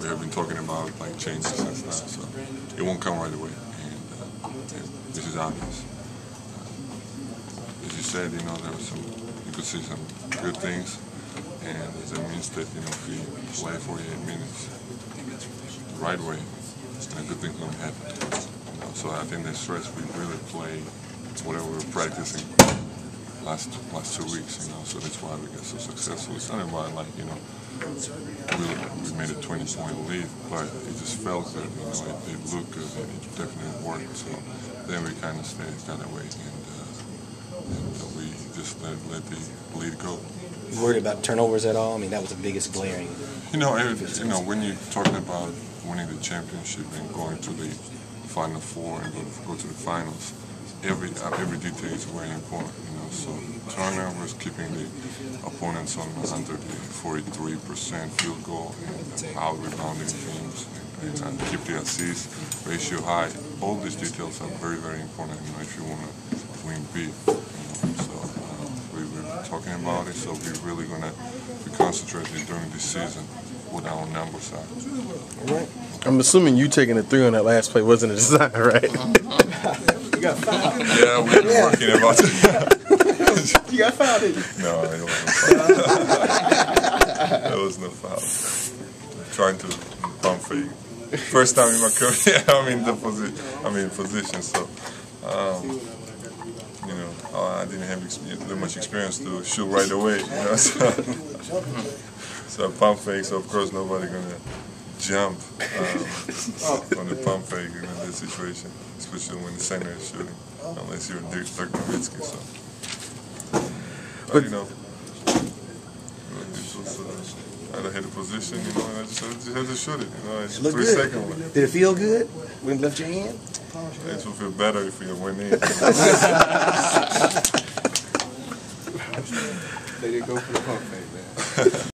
we have been talking about like changes and stuff, so it won't come right away, and, uh, and this is obvious. Uh, as you said, you know, there was some, you could see some good things, and that means that, you know, if we play 48 minutes the right way, then good things going to happen. You know, so I think the stress we really play whatever we were practicing last last two weeks, you know, so that's why we got so successful. It's not about like, you know, we made a 20 point lead, but it just felt good, you know, it, it looked good and it definitely worked. So then we kind of stayed that way and, uh, and uh, we just let, let the lead go. You worried about turnovers at all? I mean, that was the biggest glaring. You know, it, you know, when you're talking about winning the championship and going to the final four and go to, go to the finals, every every detail is very important. You know, so turnovers, keeping the opponents on under the 43% field goal, and out rebounding teams, and, and keep the assist ratio high. All these details are very very important. You know, if you want to win big. You know, so uh, we were talking about it. So we're really gonna be concentrating during this season what our numbers are. All right. I'm assuming you taking a three on that last play wasn't a design, right? You got fouled. Yeah, we've been working about it. You got fouled, didn't you? No, it wasn't foul. there was no foul. trying to pump fake. First time in my career, I'm in the position. I'm in position, so um, you know I didn't have ex- that much experience to shoot right away. You know, so, so I pump fake. So of course nobody gonna jump um, on the pump fake in that situation, especially when the center is shooting, unless you're Dirk Dirk Nowitzki. So, but you know. It was, uh, I had a position, you know, and I just, I just had to shoot it. You know, it's It looked three good. second one. Did it feel good when it left your hand? It would feel better if you went in. They didn't go for the pump fake, man.